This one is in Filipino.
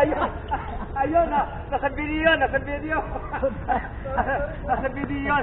Ayun! Ayun na! Nasa video! Nasa video! Nasa video!